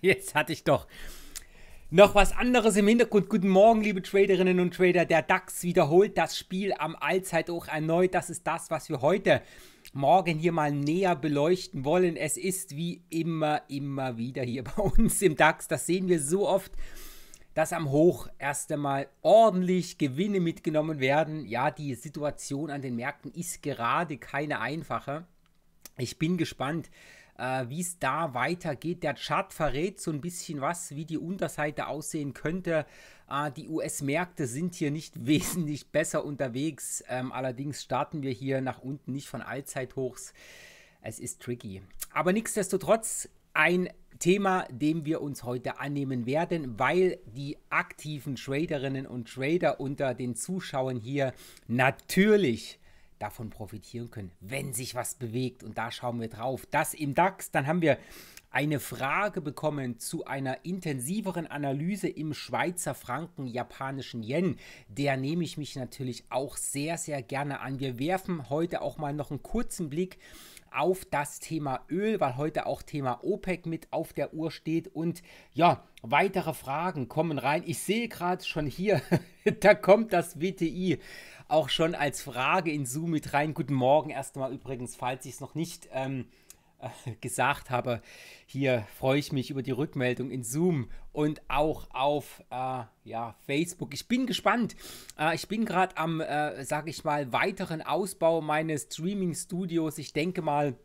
Jetzt hatte ich doch noch was anderes im Hintergrund. Guten Morgen, liebe Traderinnen und Trader. Der DAX wiederholt das Spiel am Allzeithoch erneut. Das ist das, was wir heute Morgen hier mal näher beleuchten wollen. Es ist wie immer, immer wieder hier bei uns im DAX. Das sehen wir so oft, dass am Hoch erst einmal ordentlich Gewinne mitgenommen werden. Ja, die Situation an den Märkten ist gerade keine einfache. Ich bin gespannt, äh, wie es da weitergeht. Der Chart verrät so ein bisschen was, wie die Unterseite aussehen könnte. Äh, die US-Märkte sind hier nicht wesentlich besser unterwegs. Ähm, allerdings starten wir hier nach unten nicht von Allzeithochs. Es ist tricky. Aber nichtsdestotrotz ein Thema, dem wir uns heute annehmen werden, weil die aktiven Traderinnen und Trader unter den Zuschauern hier natürlich davon profitieren können, wenn sich was bewegt. Und da schauen wir drauf. Das im DAX. Dann haben wir eine Frage bekommen zu einer intensiveren Analyse im Schweizer Franken, japanischen Yen. Der nehme ich mich natürlich auch sehr, sehr gerne an. Wir werfen heute auch mal noch einen kurzen Blick auf das Thema Öl, weil heute auch Thema OPEC mit auf der Uhr steht. Und ja, weitere Fragen kommen rein. Ich sehe gerade schon hier, da kommt das WTI auch schon als Frage in Zoom mit rein. Guten Morgen erstmal übrigens, falls ich es noch nicht ähm, äh, gesagt habe. Hier freue ich mich über die Rückmeldung in Zoom und auch auf äh, ja, Facebook. Ich bin gespannt. Äh, ich bin gerade am, äh, sage ich mal, weiteren Ausbau meines Streaming-Studios. Ich denke mal,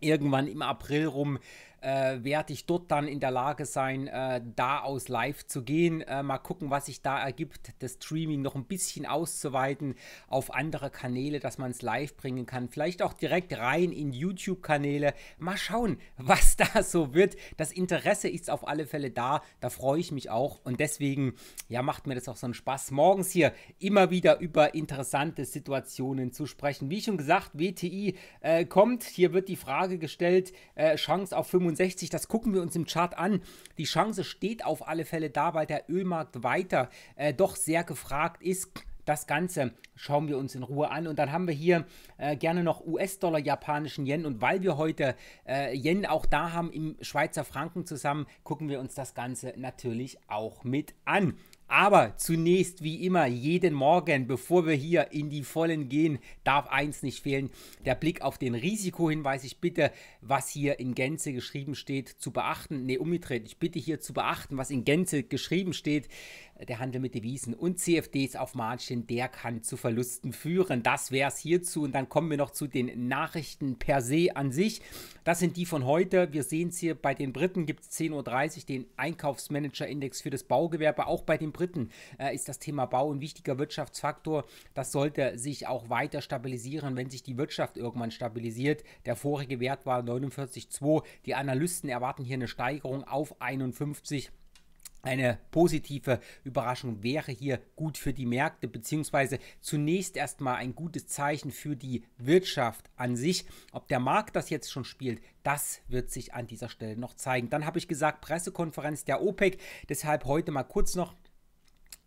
irgendwann im April rum äh, werde ich dort dann in der Lage sein, äh, da aus live zu gehen. Äh, mal gucken, was sich da ergibt, das Streaming noch ein bisschen auszuweiten auf andere Kanäle, dass man es live bringen kann. Vielleicht auch direkt rein in YouTube-Kanäle. Mal schauen, was da so wird. Das Interesse ist auf alle Fälle da. Da freue ich mich auch. Und deswegen, ja, macht mir das auch so einen Spaß, morgens hier immer wieder über interessante Situationen zu sprechen. Wie schon gesagt, WTI äh, kommt. Hier wird die Frage gestellt, äh, Chance auf 25 65, das gucken wir uns im Chart an. Die Chance steht auf alle Fälle da, weil der Ölmarkt weiter äh, doch sehr gefragt ist. Das Ganze schauen wir uns in Ruhe an. Und dann haben wir hier äh, gerne noch US-Dollar, japanischen Yen. Und weil wir heute äh, Yen auch da haben im Schweizer Franken zusammen, gucken wir uns das Ganze natürlich auch mit an. Aber zunächst, wie immer, jeden Morgen, bevor wir hier in die Vollen gehen, darf eins nicht fehlen. Der Blick auf den Risikohinweis. Ich bitte, was hier in Gänze geschrieben steht, zu beachten. Ne, umgedreht. Ich bitte hier zu beachten, was in Gänze geschrieben steht der Handel mit Devisen und CFDs auf Margin, der kann zu Verlusten führen. Das wäre es hierzu. Und dann kommen wir noch zu den Nachrichten per se an sich. Das sind die von heute. Wir sehen es hier bei den Briten gibt es 10.30 Uhr den Einkaufsmanager-Index für das Baugewerbe. Auch bei den Briten äh, ist das Thema Bau ein wichtiger Wirtschaftsfaktor. Das sollte sich auch weiter stabilisieren, wenn sich die Wirtschaft irgendwann stabilisiert. Der vorige Wert war 49,2. Die Analysten erwarten hier eine Steigerung auf 51 eine positive Überraschung wäre hier gut für die Märkte, beziehungsweise zunächst erstmal ein gutes Zeichen für die Wirtschaft an sich. Ob der Markt das jetzt schon spielt, das wird sich an dieser Stelle noch zeigen. Dann habe ich gesagt, Pressekonferenz der OPEC, deshalb heute mal kurz noch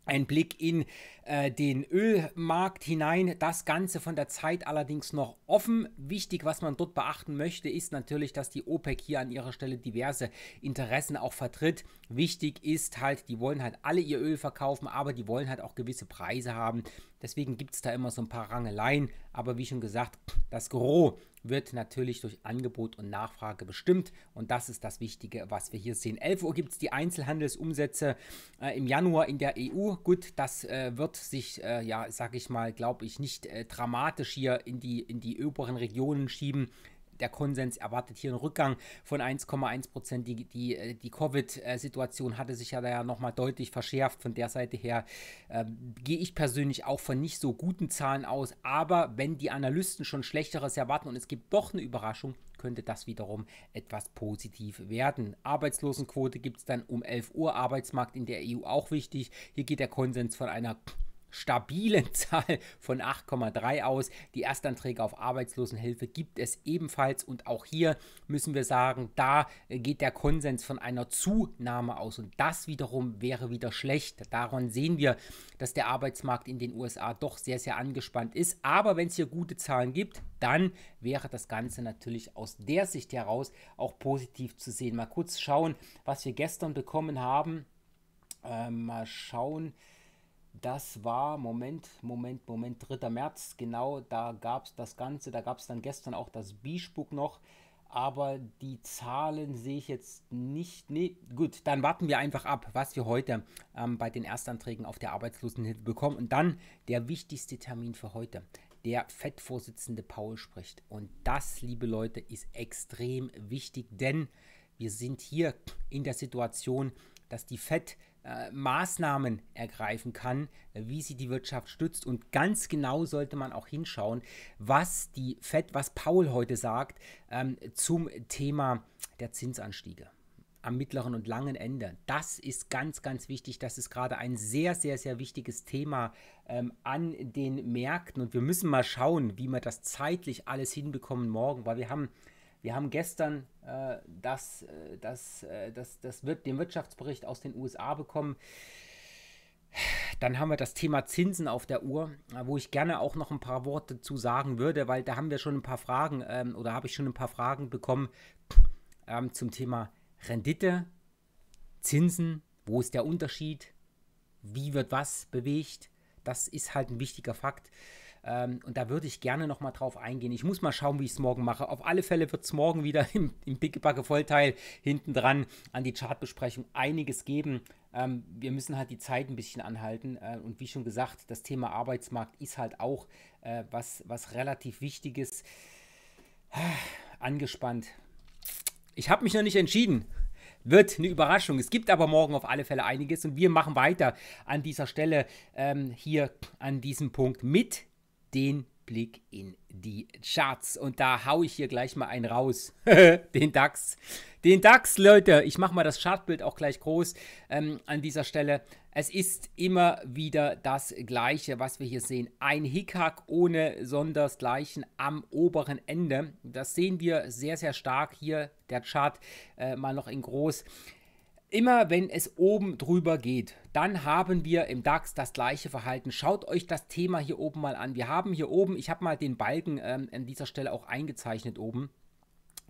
ein Blick in äh, den Ölmarkt hinein. Das Ganze von der Zeit allerdings noch offen. Wichtig, was man dort beachten möchte, ist natürlich, dass die OPEC hier an ihrer Stelle diverse Interessen auch vertritt. Wichtig ist halt, die wollen halt alle ihr Öl verkaufen, aber die wollen halt auch gewisse Preise haben. Deswegen gibt es da immer so ein paar Rangeleien. Aber wie schon gesagt, das Gros wird natürlich durch Angebot und Nachfrage bestimmt. Und das ist das Wichtige, was wir hier sehen. 11 Uhr gibt es die Einzelhandelsumsätze äh, im Januar in der EU. Gut, das äh, wird sich, äh, ja, sag ich mal, glaube ich, nicht äh, dramatisch hier in die, in die oberen Regionen schieben der Konsens erwartet hier einen Rückgang von 1,1 Prozent. Die, die, äh, die Covid-Situation hatte sich ja da ja nochmal deutlich verschärft. Von der Seite her äh, gehe ich persönlich auch von nicht so guten Zahlen aus. Aber wenn die Analysten schon Schlechteres erwarten und es gibt doch eine Überraschung, könnte das wiederum etwas positiv werden. Arbeitslosenquote gibt es dann um 11 Uhr. Arbeitsmarkt in der EU auch wichtig. Hier geht der Konsens von einer stabilen Zahl von 8,3 aus. Die Erstanträge auf Arbeitslosenhilfe gibt es ebenfalls und auch hier müssen wir sagen, da geht der Konsens von einer Zunahme aus und das wiederum wäre wieder schlecht. Daran sehen wir, dass der Arbeitsmarkt in den USA doch sehr, sehr angespannt ist. Aber wenn es hier gute Zahlen gibt, dann wäre das Ganze natürlich aus der Sicht heraus auch positiv zu sehen. Mal kurz schauen, was wir gestern bekommen haben. Ähm, mal schauen. Das war, Moment, Moment, Moment, 3. März, genau, da gab es das Ganze, da gab es dann gestern auch das Bischbuck noch, aber die Zahlen sehe ich jetzt nicht. Nee, gut, dann warten wir einfach ab, was wir heute ähm, bei den Erstanträgen auf der Arbeitslosenhilfe bekommen. Und dann der wichtigste Termin für heute. Der FED-Vorsitzende Paul spricht. Und das, liebe Leute, ist extrem wichtig, denn wir sind hier in der Situation, dass die FED äh, Maßnahmen ergreifen kann, wie sie die Wirtschaft stützt. Und ganz genau sollte man auch hinschauen, was die FED, was Paul heute sagt ähm, zum Thema der Zinsanstiege am mittleren und langen Ende. Das ist ganz, ganz wichtig. Das ist gerade ein sehr, sehr, sehr wichtiges Thema ähm, an den Märkten. Und wir müssen mal schauen, wie wir das zeitlich alles hinbekommen morgen, weil wir haben wir haben gestern äh, das, äh, das, äh, das, das wird, den Wirtschaftsbericht aus den USA bekommen. Dann haben wir das Thema Zinsen auf der Uhr, äh, wo ich gerne auch noch ein paar Worte zu sagen würde, weil da haben wir schon ein paar Fragen ähm, oder habe ich schon ein paar Fragen bekommen ähm, zum Thema Rendite, Zinsen, wo ist der Unterschied, wie wird was bewegt. Das ist halt ein wichtiger Fakt. Ähm, und da würde ich gerne nochmal drauf eingehen. Ich muss mal schauen, wie ich es morgen mache. Auf alle Fälle wird es morgen wieder im, im Pickepacke Vollteil hinten dran an die Chartbesprechung einiges geben. Ähm, wir müssen halt die Zeit ein bisschen anhalten. Äh, und wie schon gesagt, das Thema Arbeitsmarkt ist halt auch äh, was, was relativ Wichtiges. Angespannt. Ich habe mich noch nicht entschieden wird eine Überraschung. Es gibt aber morgen auf alle Fälle einiges und wir machen weiter an dieser Stelle ähm, hier an diesem Punkt mit den Blick in die Charts. Und da haue ich hier gleich mal einen raus. den DAX. Den DAX, Leute. Ich mache mal das Chartbild auch gleich groß ähm, an dieser Stelle. Es ist immer wieder das Gleiche, was wir hier sehen. Ein Hickhack ohne Sondersgleichen am oberen Ende. Das sehen wir sehr, sehr stark hier. Der Chart äh, mal noch in groß immer wenn es oben drüber geht, dann haben wir im DAX das gleiche Verhalten. Schaut euch das Thema hier oben mal an. Wir haben hier oben, ich habe mal den Balken ähm, an dieser Stelle auch eingezeichnet oben.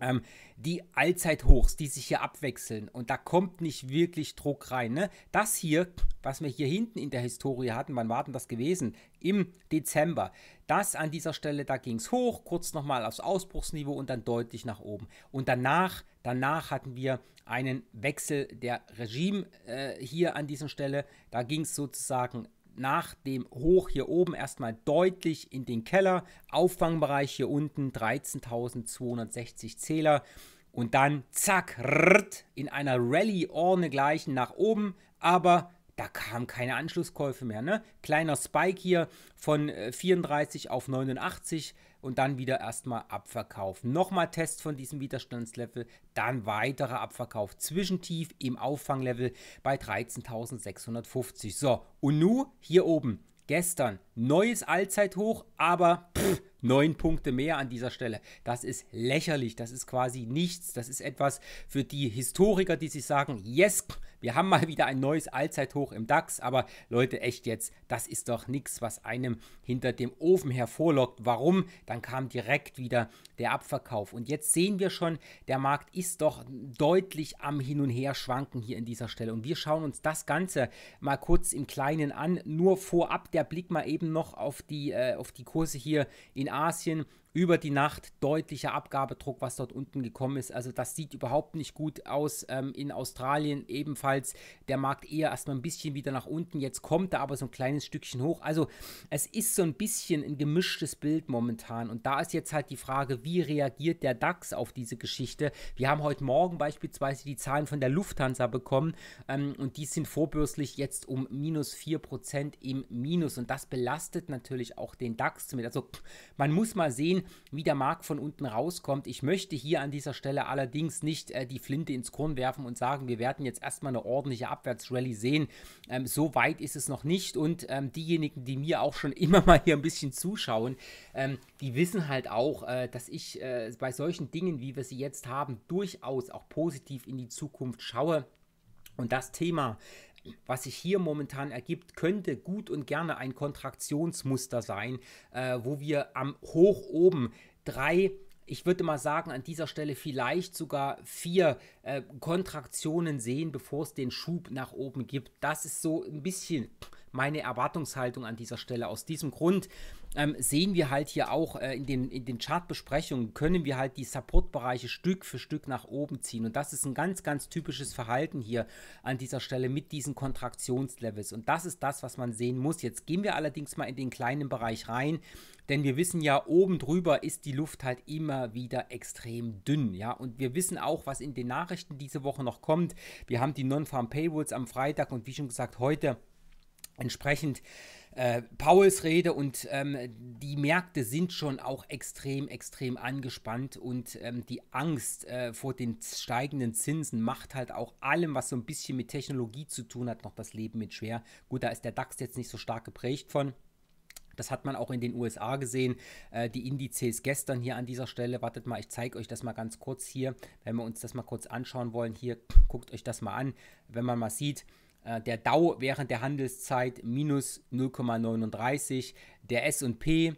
Ähm, die Allzeithochs, die sich hier abwechseln und da kommt nicht wirklich Druck rein. Ne? Das hier, was wir hier hinten in der Historie hatten, wann war denn das gewesen? Im Dezember. Das an dieser Stelle, da ging es hoch, kurz nochmal aufs Ausbruchsniveau und dann deutlich nach oben. Und danach, danach hatten wir einen Wechsel der Regime äh, hier an dieser Stelle. Da ging es sozusagen nach dem Hoch hier oben erstmal deutlich in den Keller. Auffangbereich hier unten 13.260 Zähler. Und dann zack, rrrt, in einer Rallye Gleichen nach oben. Aber da kamen keine Anschlusskäufe mehr. Ne? Kleiner Spike hier von 34 äh, auf 89 und dann wieder erstmal Abverkauf. Nochmal Test von diesem Widerstandslevel, dann weiterer Abverkauf. Zwischentief im Auffanglevel bei 13.650. So, und nun hier oben. Gestern neues Allzeithoch, aber pff, neun Punkte mehr an dieser Stelle. Das ist lächerlich, das ist quasi nichts. Das ist etwas für die Historiker, die sich sagen, yes, wir haben mal wieder ein neues Allzeithoch im DAX, aber Leute, echt jetzt, das ist doch nichts, was einem hinter dem Ofen hervorlockt. Warum? Dann kam direkt wieder der Abverkauf. Und jetzt sehen wir schon, der Markt ist doch deutlich am Hin und Her schwanken hier in dieser Stelle. Und wir schauen uns das Ganze mal kurz im Kleinen an. Nur vorab der Blick mal eben noch auf die, äh, auf die Kurse hier in Asien über die Nacht deutlicher Abgabedruck, was dort unten gekommen ist. Also das sieht überhaupt nicht gut aus. Ähm, in Australien ebenfalls der Markt eher erstmal ein bisschen wieder nach unten. Jetzt kommt er aber so ein kleines Stückchen hoch. Also es ist so ein bisschen ein gemischtes Bild momentan. Und da ist jetzt halt die Frage, wie reagiert der DAX auf diese Geschichte? Wir haben heute Morgen beispielsweise die Zahlen von der Lufthansa bekommen ähm, und die sind vorbörslich jetzt um minus 4% im Minus. Und das belastet natürlich auch den DAX. Also man muss mal sehen, wie der Markt von unten rauskommt. Ich möchte hier an dieser Stelle allerdings nicht äh, die Flinte ins Korn werfen und sagen, wir werden jetzt erstmal eine ordentliche Abwärtsrallye sehen. Ähm, so weit ist es noch nicht und ähm, diejenigen, die mir auch schon immer mal hier ein bisschen zuschauen, ähm, die wissen halt auch, äh, dass ich äh, bei solchen Dingen, wie wir sie jetzt haben, durchaus auch positiv in die Zukunft schaue. Und das Thema was sich hier momentan ergibt, könnte gut und gerne ein Kontraktionsmuster sein, äh, wo wir am hoch oben drei ich würde mal sagen, an dieser Stelle vielleicht sogar vier äh, Kontraktionen sehen, bevor es den Schub nach oben gibt. Das ist so ein bisschen meine Erwartungshaltung an dieser Stelle. Aus diesem Grund ähm, sehen wir halt hier auch äh, in den, in den Chartbesprechungen, können wir halt die Supportbereiche Stück für Stück nach oben ziehen. Und das ist ein ganz, ganz typisches Verhalten hier an dieser Stelle mit diesen Kontraktionslevels. Und das ist das, was man sehen muss. Jetzt gehen wir allerdings mal in den kleinen Bereich rein. Denn wir wissen ja, oben drüber ist die Luft halt immer wieder extrem dünn. Ja, und wir wissen auch, was in den Nachrichten diese Woche noch kommt. Wir haben die Non-Farm Payrolls am Freitag und wie schon gesagt, heute entsprechend äh, Pauls Rede und ähm, die Märkte sind schon auch extrem, extrem angespannt und ähm, die Angst äh, vor den steigenden Zinsen macht halt auch allem, was so ein bisschen mit Technologie zu tun hat, noch das Leben mit schwer. Gut, da ist der DAX jetzt nicht so stark geprägt von. Das hat man auch in den USA gesehen. Äh, die Indizes gestern hier an dieser Stelle. Wartet mal, ich zeige euch das mal ganz kurz hier. Wenn wir uns das mal kurz anschauen wollen, hier guckt euch das mal an. Wenn man mal sieht, der Dow während der Handelszeit minus 0,39, der SP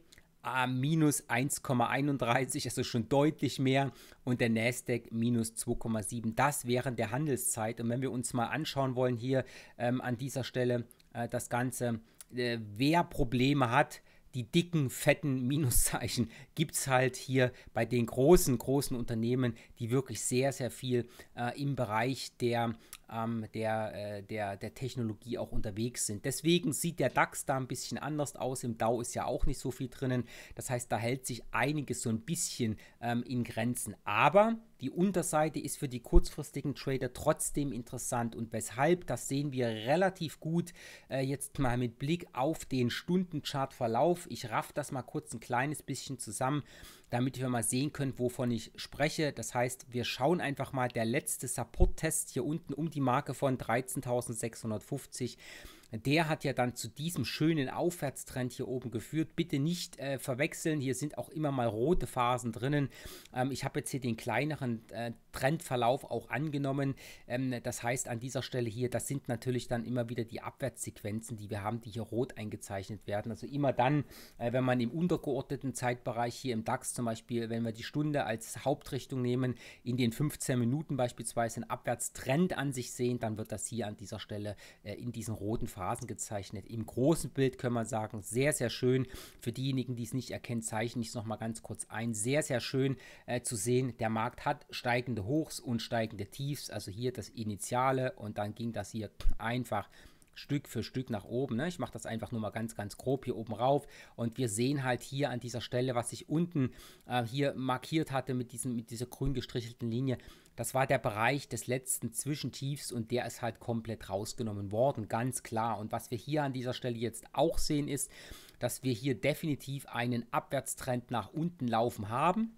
äh, minus 1,31, also schon deutlich mehr und der Nasdaq minus 2,7. Das während der Handelszeit. Und wenn wir uns mal anschauen wollen hier ähm, an dieser Stelle äh, das Ganze, äh, wer Probleme hat, die dicken, fetten Minuszeichen gibt es halt hier bei den großen, großen Unternehmen, die wirklich sehr, sehr viel äh, im Bereich der ähm, der, äh, der, der Technologie auch unterwegs sind. Deswegen sieht der DAX da ein bisschen anders aus. Im DAO ist ja auch nicht so viel drinnen. Das heißt, da hält sich einiges so ein bisschen ähm, in Grenzen. Aber die Unterseite ist für die kurzfristigen Trader trotzdem interessant. Und weshalb, das sehen wir relativ gut äh, jetzt mal mit Blick auf den Stundenchartverlauf. Ich raff das mal kurz ein kleines bisschen zusammen damit wir mal sehen können, wovon ich spreche. Das heißt, wir schauen einfach mal der letzte Support-Test hier unten um die Marke von 13.650 der hat ja dann zu diesem schönen Aufwärtstrend hier oben geführt. Bitte nicht äh, verwechseln, hier sind auch immer mal rote Phasen drinnen. Ähm, ich habe jetzt hier den kleineren äh, Trendverlauf auch angenommen. Ähm, das heißt an dieser Stelle hier, das sind natürlich dann immer wieder die Abwärtssequenzen, die wir haben, die hier rot eingezeichnet werden. Also immer dann, äh, wenn man im untergeordneten Zeitbereich hier im DAX zum Beispiel, wenn wir die Stunde als Hauptrichtung nehmen, in den 15 Minuten beispielsweise einen Abwärtstrend an sich sehen, dann wird das hier an dieser Stelle äh, in diesen roten Phasen gezeichnet. Im großen Bild können wir sagen, sehr, sehr schön. Für diejenigen, die es nicht erkennen, zeichne ich es nochmal ganz kurz ein. Sehr, sehr schön äh, zu sehen, der Markt hat steigende Hochs und steigende Tiefs. Also hier das Initiale und dann ging das hier einfach Stück für Stück nach oben. Ne? Ich mache das einfach nur mal ganz, ganz grob hier oben rauf. Und wir sehen halt hier an dieser Stelle, was ich unten äh, hier markiert hatte mit, diesem, mit dieser grün gestrichelten Linie. Das war der Bereich des letzten Zwischentiefs und der ist halt komplett rausgenommen worden, ganz klar. Und was wir hier an dieser Stelle jetzt auch sehen ist, dass wir hier definitiv einen Abwärtstrend nach unten laufen haben.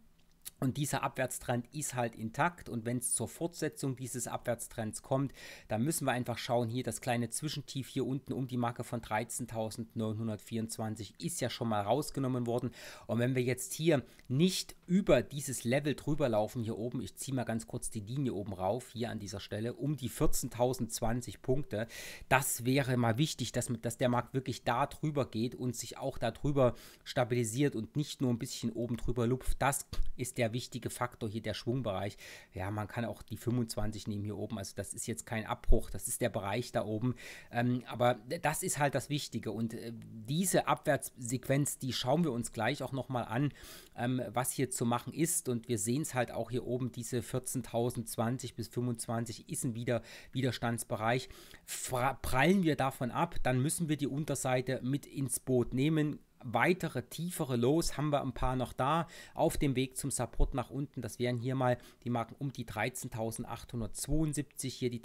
Und dieser Abwärtstrend ist halt intakt und wenn es zur Fortsetzung dieses Abwärtstrends kommt, dann müssen wir einfach schauen, hier das kleine Zwischentief hier unten um die Marke von 13.924 ist ja schon mal rausgenommen worden. Und wenn wir jetzt hier nicht über dieses Level drüber laufen, hier oben, ich ziehe mal ganz kurz die Linie oben rauf, hier an dieser Stelle, um die 14.020 Punkte, das wäre mal wichtig, dass, dass der Markt wirklich da drüber geht und sich auch da drüber stabilisiert und nicht nur ein bisschen oben drüber lupft. Das ist der wichtige Faktor hier, der Schwungbereich. Ja, man kann auch die 25 nehmen hier oben. Also das ist jetzt kein Abbruch, das ist der Bereich da oben. Ähm, aber das ist halt das Wichtige. Und äh, diese Abwärtssequenz, die schauen wir uns gleich auch nochmal an, ähm, was hier zu machen ist. Und wir sehen es halt auch hier oben, diese 14.020 bis 25 ist ein Wieder Widerstandsbereich. Fra prallen wir davon ab, dann müssen wir die Unterseite mit ins Boot nehmen weitere tiefere Los haben wir ein paar noch da auf dem Weg zum Support nach unten. Das wären hier mal die Marken um die 13.872, hier die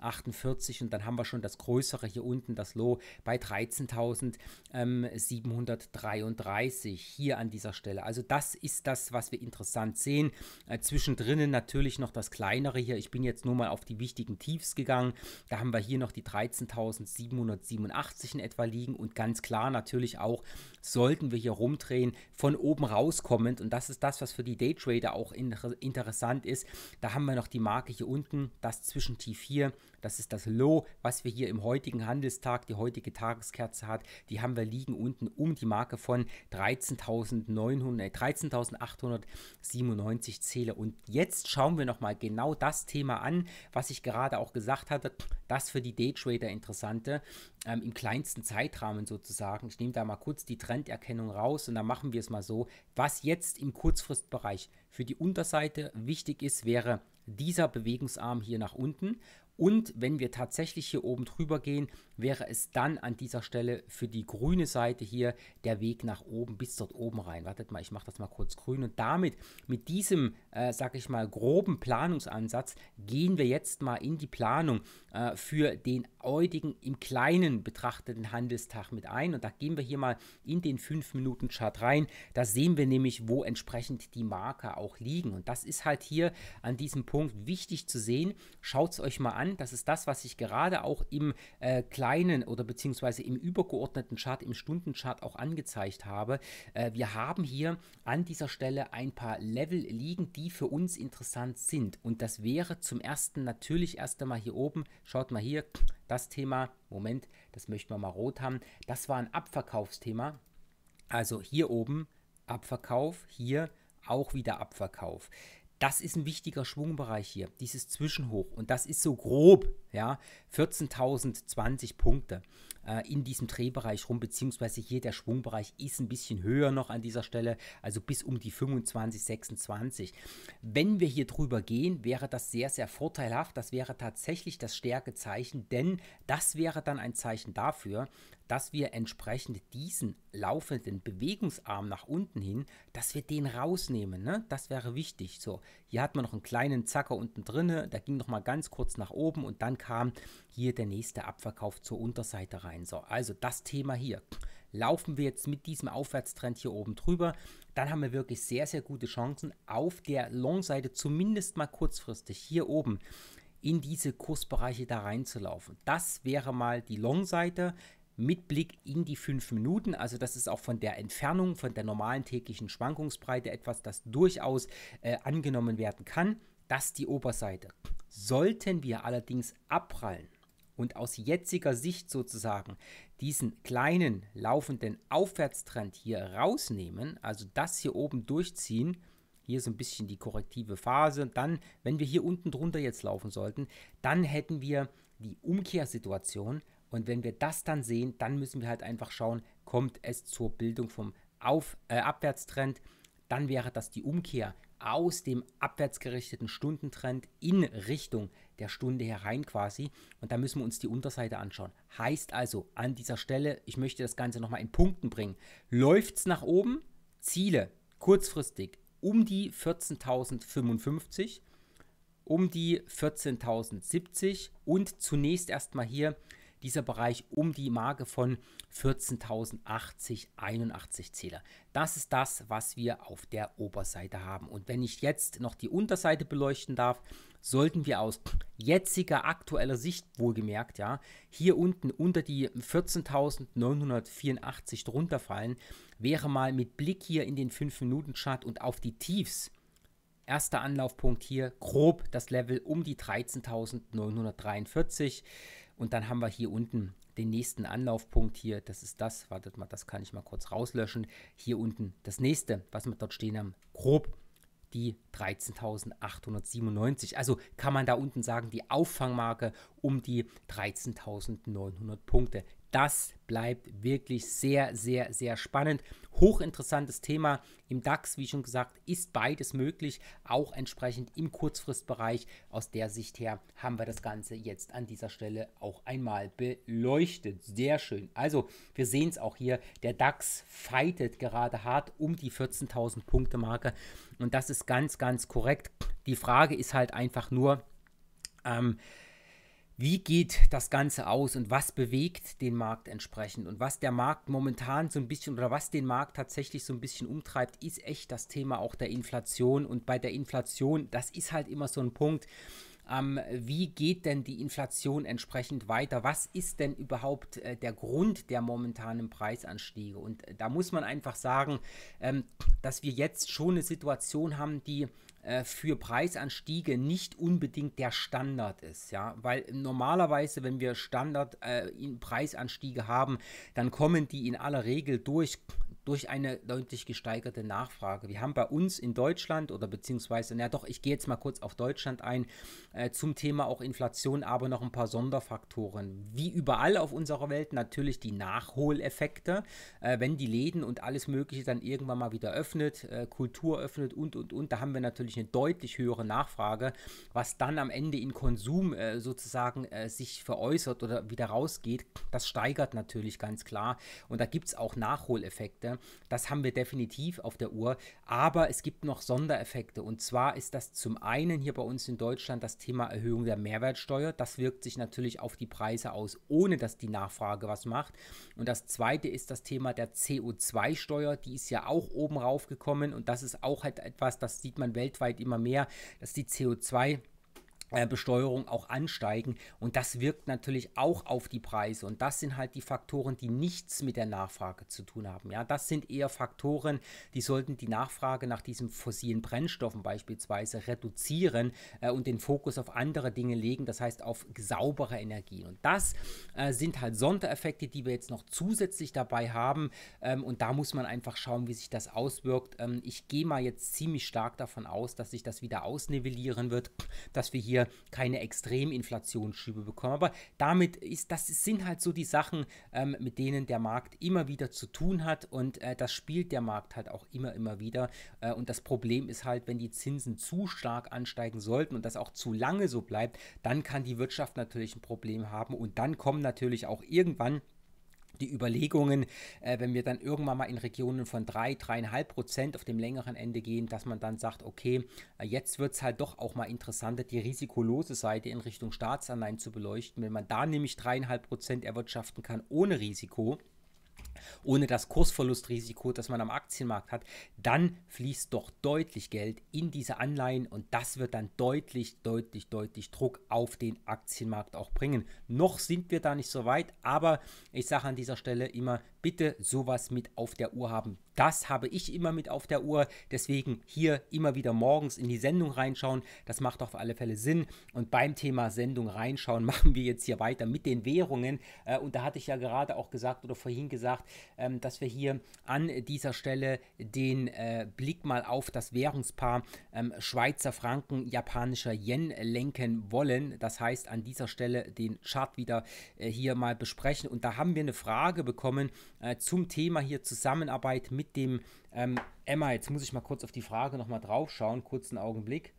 13.848 und dann haben wir schon das größere hier unten, das Low bei 13.733 hier an dieser Stelle. Also das ist das, was wir interessant sehen. Äh, zwischendrin natürlich noch das kleinere hier. Ich bin jetzt nur mal auf die wichtigen Tiefs gegangen. Da haben wir hier noch die 13.787 in etwa liegen und ganz klar natürlich auch, sollten wir hier rumdrehen, von oben rauskommend und das ist das, was für die Daytrader auch inter interessant ist. Da haben wir noch die Marke hier unten, das zwischen T4 das ist das Low, was wir hier im heutigen Handelstag, die heutige Tageskerze hat. Die haben wir liegen unten um die Marke von 13.897 Zähler. Und jetzt schauen wir nochmal genau das Thema an, was ich gerade auch gesagt hatte. Das für die Daytrader Interessante ähm, im kleinsten Zeitrahmen sozusagen. Ich nehme da mal kurz die Trenderkennung raus und dann machen wir es mal so. Was jetzt im Kurzfristbereich für die Unterseite wichtig ist, wäre dieser Bewegungsarm hier nach unten und wenn wir tatsächlich hier oben drüber gehen, wäre es dann an dieser Stelle für die grüne Seite hier der Weg nach oben bis dort oben rein. Wartet mal, ich mache das mal kurz grün. Und damit, mit diesem, äh, sag ich mal, groben Planungsansatz, gehen wir jetzt mal in die Planung äh, für den heutigen im Kleinen betrachteten Handelstag mit ein. Und da gehen wir hier mal in den 5-Minuten-Chart rein. Da sehen wir nämlich, wo entsprechend die Marker auch liegen. Und das ist halt hier an diesem Punkt wichtig zu sehen. Schaut es euch mal an. Das ist das, was ich gerade auch im äh, kleinen oder beziehungsweise im übergeordneten Chart, im Stundenchart auch angezeigt habe. Äh, wir haben hier an dieser Stelle ein paar Level liegen, die für uns interessant sind. Und das wäre zum ersten natürlich erst einmal hier oben. Schaut mal hier, das Thema, Moment, das möchten wir mal rot haben. Das war ein Abverkaufsthema. Also hier oben Abverkauf, hier auch wieder Abverkauf das ist ein wichtiger Schwungbereich hier, dieses Zwischenhoch. Und das ist so grob, ja, 14.020 Punkte äh, in diesem Drehbereich rum, beziehungsweise hier der Schwungbereich ist ein bisschen höher noch an dieser Stelle, also bis um die 25, 26. Wenn wir hier drüber gehen, wäre das sehr, sehr vorteilhaft. Das wäre tatsächlich das Stärkezeichen, denn das wäre dann ein Zeichen dafür, dass wir entsprechend diesen laufenden Bewegungsarm nach unten hin, dass wir den rausnehmen. Ne? Das wäre wichtig. So, hier hat man noch einen kleinen Zacker unten drin, der ging noch mal ganz kurz nach oben und dann kam hier der nächste Abverkauf zur Unterseite rein. So, also das Thema hier. Laufen wir jetzt mit diesem Aufwärtstrend hier oben drüber, dann haben wir wirklich sehr, sehr gute Chancen auf der Long-Seite, zumindest mal kurzfristig hier oben in diese Kursbereiche da reinzulaufen. Das wäre mal die Long-Seite mit Blick in die 5 Minuten. Also das ist auch von der Entfernung, von der normalen täglichen Schwankungsbreite etwas, das durchaus äh, angenommen werden kann. Das ist die Oberseite. Sollten wir allerdings abprallen und aus jetziger Sicht sozusagen diesen kleinen laufenden Aufwärtstrend hier rausnehmen, also das hier oben durchziehen, hier so ein bisschen die korrektive Phase, dann, wenn wir hier unten drunter jetzt laufen sollten, dann hätten wir die Umkehrsituation, und wenn wir das dann sehen, dann müssen wir halt einfach schauen, kommt es zur Bildung vom Auf, äh, Abwärtstrend. Dann wäre das die Umkehr aus dem abwärtsgerichteten Stundentrend in Richtung der Stunde herein quasi. Und da müssen wir uns die Unterseite anschauen. Heißt also an dieser Stelle, ich möchte das Ganze nochmal in Punkten bringen. Läuft es nach oben? Ziele kurzfristig um die 14.055, um die 14.070 und zunächst erstmal hier dieser Bereich um die Marke von 14.080, 81 Zähler. Das ist das, was wir auf der Oberseite haben. Und wenn ich jetzt noch die Unterseite beleuchten darf, sollten wir aus jetziger aktueller Sicht wohlgemerkt, ja, hier unten unter die 14.984 drunter fallen, wäre mal mit Blick hier in den 5-Minuten-Chart und auf die Tiefs erster Anlaufpunkt hier grob das Level um die 13.943. Und dann haben wir hier unten den nächsten Anlaufpunkt hier. Das ist das. Wartet mal, das kann ich mal kurz rauslöschen. Hier unten das nächste, was wir dort stehen haben. Grob die 13.897. Also kann man da unten sagen, die Auffangmarke um die 13.900 Punkte. Das bleibt wirklich sehr, sehr, sehr spannend. Hochinteressantes Thema im DAX, wie schon gesagt, ist beides möglich, auch entsprechend im Kurzfristbereich. Aus der Sicht her haben wir das Ganze jetzt an dieser Stelle auch einmal beleuchtet. Sehr schön. Also, wir sehen es auch hier, der DAX fightet gerade hart um die 14.000 Punkte Marke und das ist ganz, ganz korrekt. Die Frage ist halt einfach nur, ähm, wie geht das Ganze aus und was bewegt den Markt entsprechend und was der Markt momentan so ein bisschen oder was den Markt tatsächlich so ein bisschen umtreibt, ist echt das Thema auch der Inflation und bei der Inflation, das ist halt immer so ein Punkt, ähm, wie geht denn die Inflation entsprechend weiter? Was ist denn überhaupt äh, der Grund der momentanen Preisanstiege? Und äh, da muss man einfach sagen, ähm, dass wir jetzt schon eine Situation haben, die für Preisanstiege nicht unbedingt der Standard ist, ja, weil normalerweise, wenn wir Standard äh, Preisanstiege haben, dann kommen die in aller Regel durch durch eine deutlich gesteigerte Nachfrage. Wir haben bei uns in Deutschland oder beziehungsweise, na doch, ich gehe jetzt mal kurz auf Deutschland ein, äh, zum Thema auch Inflation, aber noch ein paar Sonderfaktoren. Wie überall auf unserer Welt natürlich die Nachholeffekte, äh, wenn die Läden und alles Mögliche dann irgendwann mal wieder öffnet, äh, Kultur öffnet und, und, und, da haben wir natürlich eine deutlich höhere Nachfrage, was dann am Ende in Konsum äh, sozusagen äh, sich veräußert oder wieder rausgeht. Das steigert natürlich ganz klar und da gibt es auch Nachholeffekte. Das haben wir definitiv auf der Uhr. Aber es gibt noch Sondereffekte. Und zwar ist das zum einen hier bei uns in Deutschland das Thema Erhöhung der Mehrwertsteuer. Das wirkt sich natürlich auf die Preise aus, ohne dass die Nachfrage was macht. Und das zweite ist das Thema der CO2-Steuer. Die ist ja auch oben raufgekommen. Und das ist auch halt etwas, das sieht man weltweit immer mehr, dass die CO2- äh, Besteuerung auch ansteigen und das wirkt natürlich auch auf die Preise und das sind halt die Faktoren, die nichts mit der Nachfrage zu tun haben. Ja, das sind eher Faktoren, die sollten die Nachfrage nach diesen fossilen Brennstoffen beispielsweise reduzieren äh, und den Fokus auf andere Dinge legen, das heißt auf saubere Energien. Und das äh, sind halt Sondereffekte, die wir jetzt noch zusätzlich dabei haben ähm, und da muss man einfach schauen, wie sich das auswirkt. Ähm, ich gehe mal jetzt ziemlich stark davon aus, dass sich das wieder ausnivellieren wird, dass wir hier wir keine Extreminflationsschübe bekommen. Aber damit ist, das sind halt so die Sachen, ähm, mit denen der Markt immer wieder zu tun hat und äh, das spielt der Markt halt auch immer, immer wieder. Äh, und das Problem ist halt, wenn die Zinsen zu stark ansteigen sollten und das auch zu lange so bleibt, dann kann die Wirtschaft natürlich ein Problem haben und dann kommen natürlich auch irgendwann die Überlegungen, äh, wenn wir dann irgendwann mal in Regionen von 3, 3,5 Prozent auf dem längeren Ende gehen, dass man dann sagt, okay, äh, jetzt wird es halt doch auch mal interessanter, die risikolose Seite in Richtung Staatsanleihen zu beleuchten. Wenn man da nämlich 3,5 Prozent erwirtschaften kann ohne Risiko, ohne das Kursverlustrisiko, das man am Aktienmarkt hat, dann fließt doch deutlich Geld in diese Anleihen und das wird dann deutlich, deutlich, deutlich Druck auf den Aktienmarkt auch bringen. Noch sind wir da nicht so weit, aber ich sage an dieser Stelle immer, bitte sowas mit auf der Uhr haben. Das habe ich immer mit auf der Uhr. Deswegen hier immer wieder morgens in die Sendung reinschauen. Das macht auf alle Fälle Sinn. Und beim Thema Sendung reinschauen machen wir jetzt hier weiter mit den Währungen. Äh, und da hatte ich ja gerade auch gesagt oder vorhin gesagt, ähm, dass wir hier an dieser Stelle den äh, Blick mal auf das Währungspaar ähm, Schweizer Franken, japanischer Yen lenken wollen. Das heißt, an dieser Stelle den Chart wieder äh, hier mal besprechen. Und da haben wir eine Frage bekommen zum Thema hier Zusammenarbeit mit mit dem ähm, Emma, jetzt muss ich mal kurz auf die Frage nochmal drauf schauen, kurzen Augenblick.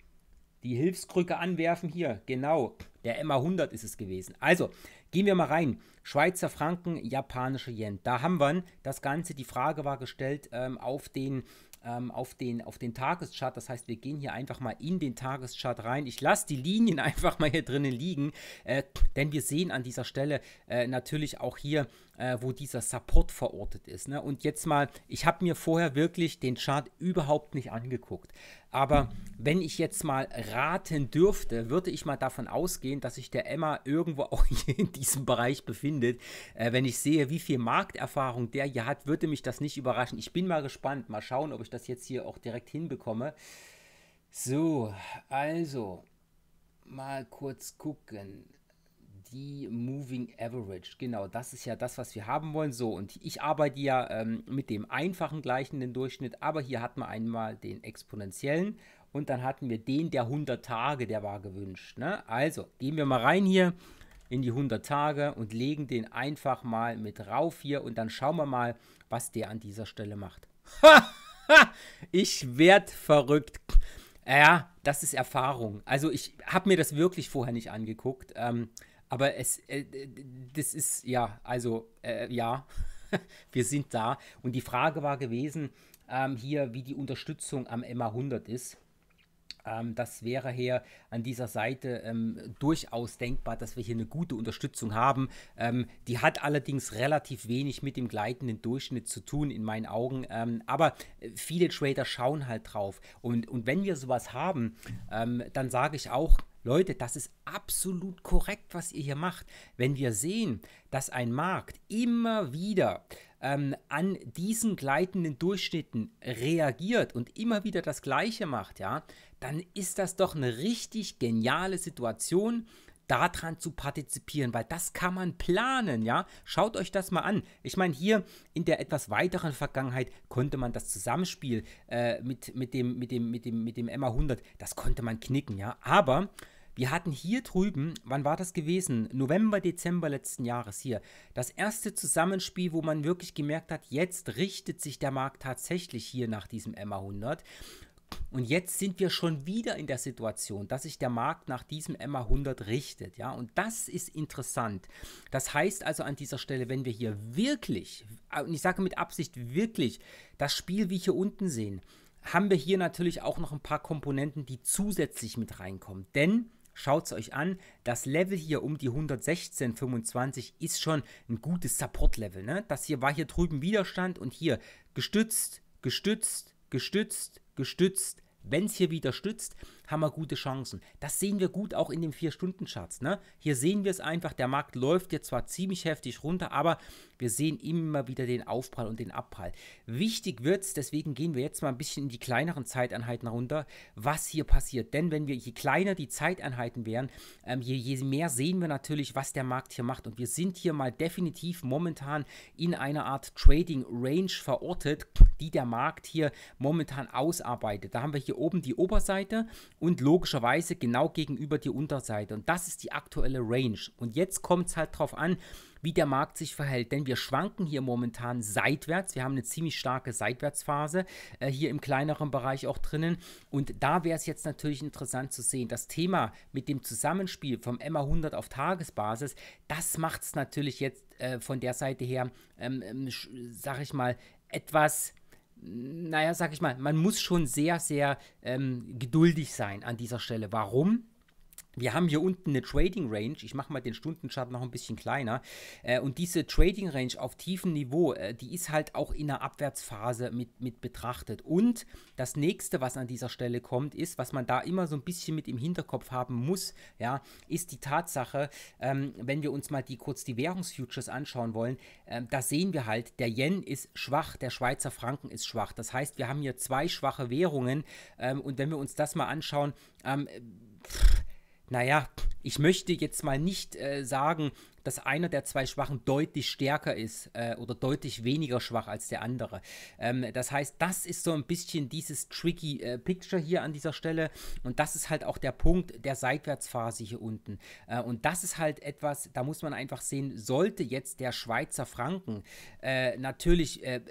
Die Hilfskrücke anwerfen hier, genau. Der Emma 100 ist es gewesen. Also, gehen wir mal rein. Schweizer Franken, japanische Yen. Da haben wir das Ganze. Die Frage war gestellt ähm, auf den ähm, auf, den, auf den Tageschart. Das heißt, wir gehen hier einfach mal in den Tageschart rein. Ich lasse die Linien einfach mal hier drinnen liegen, äh, denn wir sehen an dieser Stelle äh, natürlich auch hier, äh, wo dieser Support verortet ist. Ne? Und jetzt mal, ich habe mir vorher wirklich den Chart überhaupt nicht angeguckt. Aber wenn ich jetzt mal raten dürfte, würde ich mal davon ausgehen, dass sich der Emma irgendwo auch hier in diesem Bereich befindet. Äh, wenn ich sehe, wie viel Markterfahrung der hier hat, würde mich das nicht überraschen. Ich bin mal gespannt. Mal schauen, ob ich das jetzt hier auch direkt hinbekomme. So, also mal kurz gucken die Moving Average. Genau, das ist ja das, was wir haben wollen. So, und ich arbeite ja ähm, mit dem einfachen gleichenden Durchschnitt, aber hier hatten wir einmal den exponentiellen und dann hatten wir den der 100 Tage, der war gewünscht. Ne? Also, gehen wir mal rein hier. in die 100 Tage und legen den einfach mal mit rauf hier und dann schauen wir mal, was der an dieser Stelle macht. ich werd verrückt. Ja, das ist Erfahrung. Also ich habe mir das wirklich vorher nicht angeguckt. Ähm, aber es, äh, das ist, ja, also, äh, ja, wir sind da. Und die Frage war gewesen, ähm, hier, wie die Unterstützung am MA100 ist. Ähm, das wäre hier an dieser Seite ähm, durchaus denkbar, dass wir hier eine gute Unterstützung haben. Ähm, die hat allerdings relativ wenig mit dem gleitenden Durchschnitt zu tun, in meinen Augen. Ähm, aber äh, viele Trader schauen halt drauf. Und, und wenn wir sowas haben, ähm, dann sage ich auch, Leute, das ist absolut korrekt, was ihr hier macht. Wenn wir sehen, dass ein Markt immer wieder ähm, an diesen gleitenden Durchschnitten reagiert und immer wieder das Gleiche macht, ja, dann ist das doch eine richtig geniale Situation, daran zu partizipieren, weil das kann man planen, ja. Schaut euch das mal an. Ich meine, hier in der etwas weiteren Vergangenheit konnte man das Zusammenspiel äh, mit, mit, dem, mit, dem, mit, dem, mit dem MA 100, das konnte man knicken, ja. Aber wir hatten hier drüben, wann war das gewesen? November, Dezember letzten Jahres hier. Das erste Zusammenspiel, wo man wirklich gemerkt hat, jetzt richtet sich der Markt tatsächlich hier nach diesem MA 100. Und jetzt sind wir schon wieder in der Situation, dass sich der Markt nach diesem MA 100 richtet, ja, und das ist interessant. Das heißt also an dieser Stelle, wenn wir hier wirklich, und ich sage mit Absicht wirklich, das Spiel wie hier unten sehen, haben wir hier natürlich auch noch ein paar Komponenten, die zusätzlich mit reinkommen. Denn Schaut es euch an, das Level hier um die 116,25 ist schon ein gutes Support-Level. Ne? Das hier war hier drüben Widerstand und hier gestützt, gestützt, gestützt, gestützt. Wenn es hier wieder stützt, haben wir gute Chancen. Das sehen wir gut auch in den 4-Stunden-Charts. Ne? Hier sehen wir es einfach, der Markt läuft jetzt zwar ziemlich heftig runter, aber wir sehen immer wieder den Aufprall und den Abprall. Wichtig wird es, deswegen gehen wir jetzt mal ein bisschen in die kleineren Zeiteinheiten runter, was hier passiert. Denn wenn wir, je kleiner die Zeiteinheiten wären, ähm, je, je mehr sehen wir natürlich, was der Markt hier macht. Und wir sind hier mal definitiv momentan in einer Art Trading Range verortet, die der Markt hier momentan ausarbeitet. Da haben wir hier oben die Oberseite und logischerweise genau gegenüber die Unterseite. Und das ist die aktuelle Range. Und jetzt kommt es halt darauf an, wie der Markt sich verhält. Denn wir schwanken hier momentan seitwärts. Wir haben eine ziemlich starke Seitwärtsphase äh, hier im kleineren Bereich auch drinnen. Und da wäre es jetzt natürlich interessant zu sehen. Das Thema mit dem Zusammenspiel vom MA100 auf Tagesbasis, das macht es natürlich jetzt äh, von der Seite her, ähm, ähm, sag ich mal, etwas naja, sag ich mal, man muss schon sehr, sehr ähm, geduldig sein an dieser Stelle. Warum? Wir haben hier unten eine Trading Range. Ich mache mal den Stundenchart noch ein bisschen kleiner. Äh, und diese Trading Range auf tiefem Niveau, äh, die ist halt auch in der Abwärtsphase mit, mit betrachtet. Und das nächste, was an dieser Stelle kommt, ist, was man da immer so ein bisschen mit im Hinterkopf haben muss, ja, ist die Tatsache, ähm, wenn wir uns mal die kurz die Währungsfutures anschauen wollen, äh, da sehen wir halt, der Yen ist schwach, der Schweizer Franken ist schwach. Das heißt, wir haben hier zwei schwache Währungen. Ähm, und wenn wir uns das mal anschauen, ähm, naja, ich möchte jetzt mal nicht äh, sagen, dass einer der zwei Schwachen deutlich stärker ist äh, oder deutlich weniger schwach als der andere. Ähm, das heißt, das ist so ein bisschen dieses tricky äh, Picture hier an dieser Stelle und das ist halt auch der Punkt der Seitwärtsphase hier unten. Äh, und das ist halt etwas, da muss man einfach sehen, sollte jetzt der Schweizer Franken äh, natürlich, äh, äh,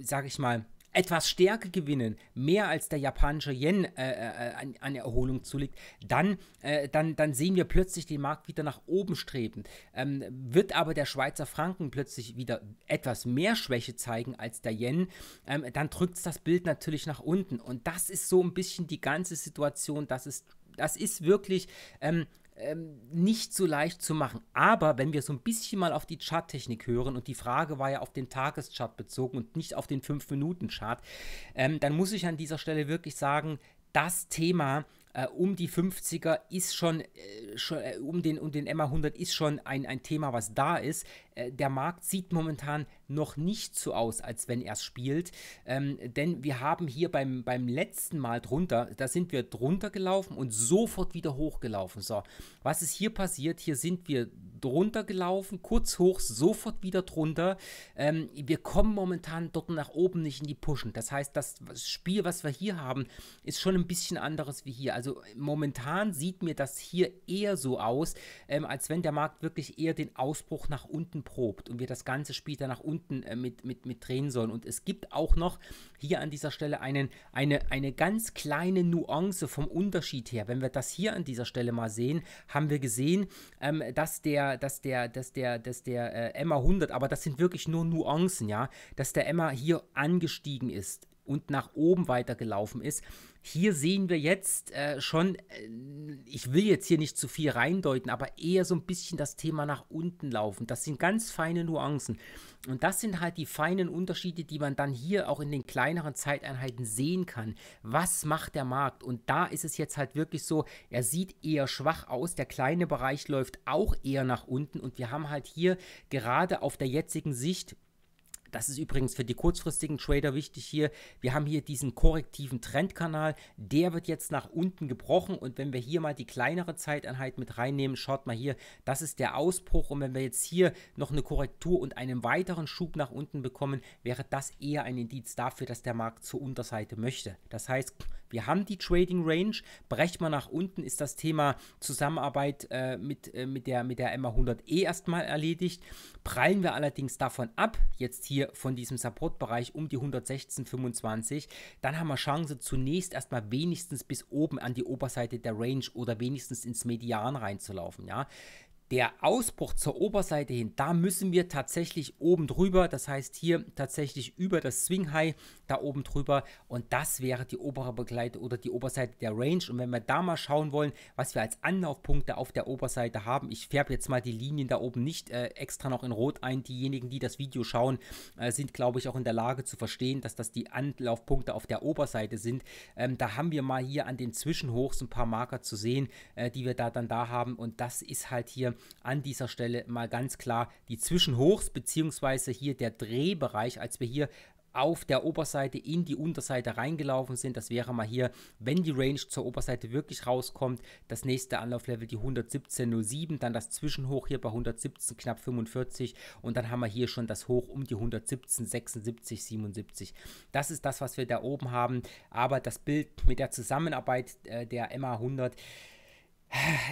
sage ich mal, etwas Stärke gewinnen, mehr als der japanische Yen äh, äh, an, an, Erholung zulegt, dann, äh, dann, dann sehen wir plötzlich den Markt wieder nach oben streben. Ähm, wird aber der Schweizer Franken plötzlich wieder etwas mehr Schwäche zeigen als der Yen, ähm, dann drückt es das Bild natürlich nach unten. Und das ist so ein bisschen die ganze Situation, das ist, das ist wirklich ähm, ähm, nicht so leicht zu machen. Aber wenn wir so ein bisschen mal auf die Charttechnik hören, und die Frage war ja auf den Tageschart bezogen und nicht auf den 5-Minuten-Chart, ähm, dann muss ich an dieser Stelle wirklich sagen, das Thema äh, um die 50er ist schon, äh, schon äh, um, den, um den MA100 ist schon ein, ein Thema, was da ist. Äh, der Markt sieht momentan noch nicht so aus, als wenn er es spielt. Ähm, denn wir haben hier beim, beim letzten Mal drunter, da sind wir drunter gelaufen und sofort wieder hochgelaufen. So, was ist hier passiert? Hier sind wir drunter gelaufen, kurz hoch, sofort wieder drunter. Ähm, wir kommen momentan dort nach oben nicht in die Pushen. Das heißt, das Spiel, was wir hier haben, ist schon ein bisschen anderes wie hier. Also momentan sieht mir das hier eher so aus, ähm, als wenn der Markt wirklich eher den Ausbruch nach unten probt und wir das ganze Spiel dann nach unten äh, mit, mit, mit drehen sollen. Und es gibt auch noch hier an dieser Stelle einen, eine, eine ganz kleine Nuance vom Unterschied her. Wenn wir das hier an dieser Stelle mal sehen, haben wir gesehen, ähm, dass der, dass der, dass der, dass der äh, Emma 100, aber das sind wirklich nur Nuancen, ja, dass der Emma hier angestiegen ist und nach oben weitergelaufen ist. Hier sehen wir jetzt äh, schon, äh, ich will jetzt hier nicht zu viel reindeuten, aber eher so ein bisschen das Thema nach unten laufen. Das sind ganz feine Nuancen. Und das sind halt die feinen Unterschiede, die man dann hier auch in den kleineren Zeiteinheiten sehen kann. Was macht der Markt? Und da ist es jetzt halt wirklich so, er sieht eher schwach aus. Der kleine Bereich läuft auch eher nach unten. Und wir haben halt hier gerade auf der jetzigen Sicht das ist übrigens für die kurzfristigen Trader wichtig hier. Wir haben hier diesen korrektiven Trendkanal. Der wird jetzt nach unten gebrochen. Und wenn wir hier mal die kleinere Zeiteinheit mit reinnehmen, schaut mal hier, das ist der Ausbruch. Und wenn wir jetzt hier noch eine Korrektur und einen weiteren Schub nach unten bekommen, wäre das eher ein Indiz dafür, dass der Markt zur Unterseite möchte. Das heißt, wir haben die Trading Range. Brecht man nach unten, ist das Thema Zusammenarbeit äh, mit, äh, mit, der, mit der MA100E erstmal erledigt. Prallen wir allerdings davon ab, jetzt hier von diesem Support-Bereich um die 116,25, dann haben wir Chance zunächst erstmal wenigstens bis oben an die Oberseite der Range oder wenigstens ins Median reinzulaufen. Ja? Der Ausbruch zur Oberseite hin, da müssen wir tatsächlich oben drüber, das heißt hier tatsächlich über das Swing High da oben drüber. Und das wäre die obere Begleite oder die Oberseite der Range. Und wenn wir da mal schauen wollen, was wir als Anlaufpunkte auf der Oberseite haben, ich färbe jetzt mal die Linien da oben nicht äh, extra noch in Rot ein, diejenigen, die das Video schauen, äh, sind glaube ich auch in der Lage zu verstehen, dass das die Anlaufpunkte auf der Oberseite sind, ähm, da haben wir mal hier an den Zwischenhochs ein paar Marker zu sehen, äh, die wir da dann da haben. Und das ist halt hier an dieser Stelle mal ganz klar die Zwischenhochs, beziehungsweise hier der Drehbereich, als wir hier auf der Oberseite in die Unterseite reingelaufen sind. Das wäre mal hier, wenn die Range zur Oberseite wirklich rauskommt, das nächste Anlauflevel die 117,07, dann das Zwischenhoch hier bei 117 knapp 45 und dann haben wir hier schon das Hoch um die 117, 76, 77. Das ist das, was wir da oben haben, aber das Bild mit der Zusammenarbeit äh, der MA 100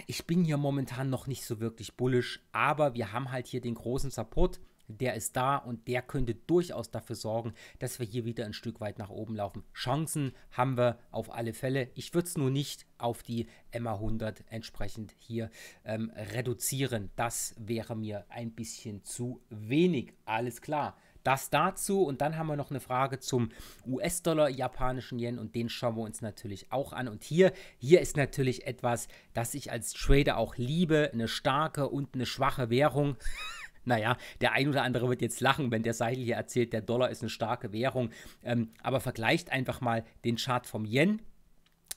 ich bin hier momentan noch nicht so wirklich bullish, aber wir haben halt hier den großen Support. Der ist da und der könnte durchaus dafür sorgen, dass wir hier wieder ein Stück weit nach oben laufen. Chancen haben wir auf alle Fälle. Ich würde es nur nicht auf die MA 100 entsprechend hier ähm, reduzieren. Das wäre mir ein bisschen zu wenig. Alles klar. Das dazu und dann haben wir noch eine Frage zum US-Dollar, japanischen Yen und den schauen wir uns natürlich auch an. Und hier, hier ist natürlich etwas, das ich als Trader auch liebe, eine starke und eine schwache Währung. Naja, der ein oder andere wird jetzt lachen, wenn der Seidel hier erzählt, der Dollar ist eine starke Währung. Ähm, aber vergleicht einfach mal den Chart vom Yen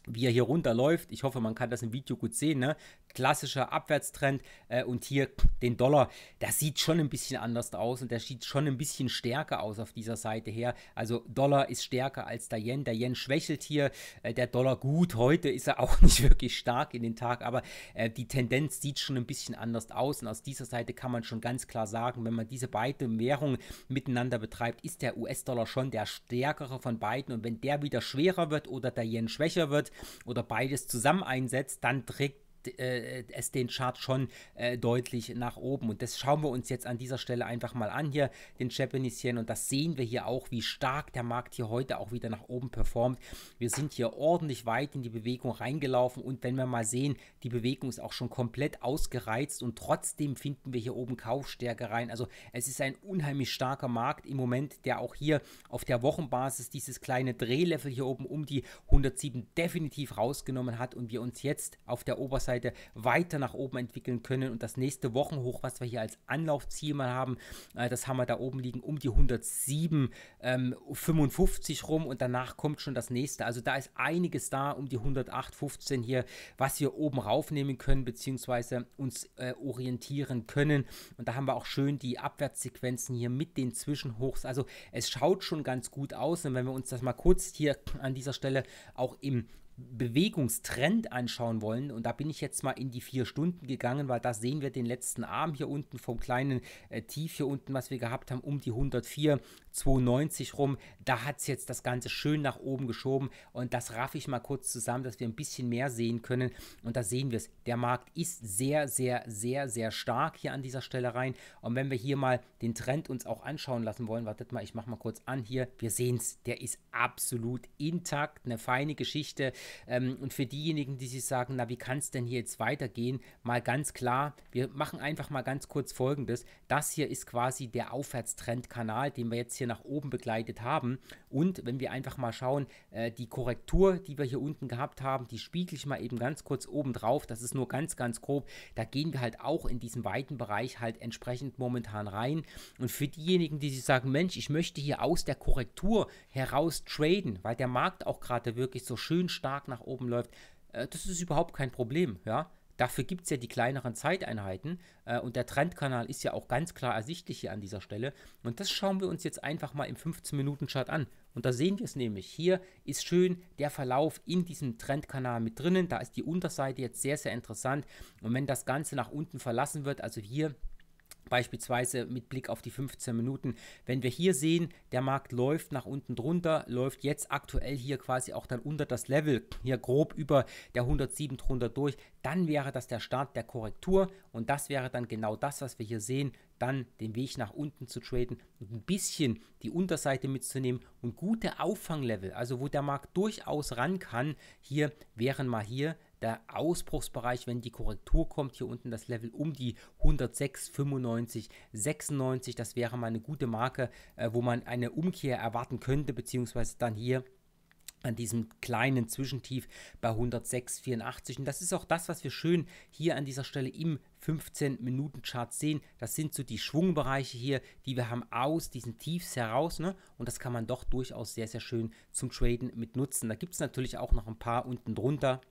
wie er hier runterläuft. Ich hoffe, man kann das im Video gut sehen. Ne? klassischer Abwärtstrend äh, und hier den Dollar, das sieht schon ein bisschen anders aus und der sieht schon ein bisschen stärker aus auf dieser Seite her. Also Dollar ist stärker als der Yen. Der Yen schwächelt hier, äh, der Dollar gut. Heute ist er auch nicht wirklich stark in den Tag, aber äh, die Tendenz sieht schon ein bisschen anders aus und aus dieser Seite kann man schon ganz klar sagen, wenn man diese beiden Währungen miteinander betreibt, ist der US-Dollar schon der stärkere von beiden und wenn der wieder schwerer wird oder der Yen schwächer wird oder beides zusammen einsetzt, dann trägt äh, es den Chart schon äh, deutlich nach oben. Und das schauen wir uns jetzt an dieser Stelle einfach mal an hier, den Japanese Yen. Und das sehen wir hier auch, wie stark der Markt hier heute auch wieder nach oben performt. Wir sind hier ordentlich weit in die Bewegung reingelaufen. Und wenn wir mal sehen, die Bewegung ist auch schon komplett ausgereizt und trotzdem finden wir hier oben Kaufstärke rein. Also es ist ein unheimlich starker Markt im Moment, der auch hier auf der Wochenbasis dieses kleine Drehlevel hier oben um die 107 definitiv rausgenommen hat und wir uns jetzt auf der Oberseite Unterseite weiter nach oben entwickeln können. Und das nächste Wochenhoch, was wir hier als Anlaufziel mal haben, äh, das haben wir da oben liegen um die 107, ähm, 55 rum und danach kommt schon das nächste. Also da ist einiges da um die 108, 15 hier, was wir oben raufnehmen können, beziehungsweise uns äh, orientieren können. Und da haben wir auch schön die Abwärtssequenzen hier mit den Zwischenhochs. Also es schaut schon ganz gut aus. Und wenn wir uns das mal kurz hier an dieser Stelle auch im Bewegungstrend anschauen wollen, und da bin ich jetzt mal in die vier Stunden gegangen, weil da sehen wir den letzten Arm hier unten vom kleinen äh, Tief hier unten, was wir gehabt haben, um die 104, 92 rum. Da hat es jetzt das Ganze schön nach oben geschoben und das raffe ich mal kurz zusammen, dass wir ein bisschen mehr sehen können. Und da sehen wir es. Der Markt ist sehr, sehr, sehr, sehr stark hier an dieser Stelle rein. Und wenn wir hier mal den Trend uns auch anschauen lassen wollen, wartet mal, ich mache mal kurz an hier. Wir sehen es, der ist absolut intakt, eine feine Geschichte. Ähm, und für diejenigen, die sich sagen, na, wie kann es denn hier jetzt weitergehen? Mal ganz klar, wir machen einfach mal ganz kurz folgendes. Das hier ist quasi der Aufwärtstrendkanal, den wir jetzt hier nach oben begleitet haben. Und wenn wir einfach mal schauen, äh, die Korrektur, die wir hier unten gehabt haben, die spiegel ich mal eben ganz kurz oben drauf. Das ist nur ganz, ganz grob. Da gehen wir halt auch in diesem weiten Bereich halt entsprechend momentan rein. Und für diejenigen, die sich sagen, Mensch, ich möchte hier aus der Korrektur heraus traden, weil der Markt auch gerade wirklich so schön stark nach oben läuft, äh, das ist überhaupt kein Problem, ja. Dafür gibt es ja die kleineren Zeiteinheiten äh, und der Trendkanal ist ja auch ganz klar ersichtlich hier an dieser Stelle. Und das schauen wir uns jetzt einfach mal im 15-Minuten-Chart an. Und da sehen wir es nämlich. Hier ist schön der Verlauf in diesem Trendkanal mit drinnen. Da ist die Unterseite jetzt sehr, sehr interessant. Und wenn das Ganze nach unten verlassen wird, also hier Beispielsweise mit Blick auf die 15 Minuten. Wenn wir hier sehen, der Markt läuft nach unten drunter, läuft jetzt aktuell hier quasi auch dann unter das Level, hier grob über der 107 drunter durch, dann wäre das der Start der Korrektur und das wäre dann genau das, was wir hier sehen, dann den Weg nach unten zu traden und ein bisschen die Unterseite mitzunehmen und gute Auffanglevel, also wo der Markt durchaus ran kann, hier wären mal hier der Ausbruchsbereich, wenn die Korrektur kommt, hier unten das Level um die 106, 95, 96, das wäre mal eine gute Marke, äh, wo man eine Umkehr erwarten könnte, beziehungsweise dann hier an diesem kleinen Zwischentief bei 106,84. Und das ist auch das, was wir schön hier an dieser Stelle im 15-Minuten-Chart sehen. Das sind so die Schwungbereiche hier, die wir haben aus diesen Tiefs heraus. Ne? Und das kann man doch durchaus sehr, sehr schön zum Traden mit nutzen. Da gibt es natürlich auch noch ein paar unten drunter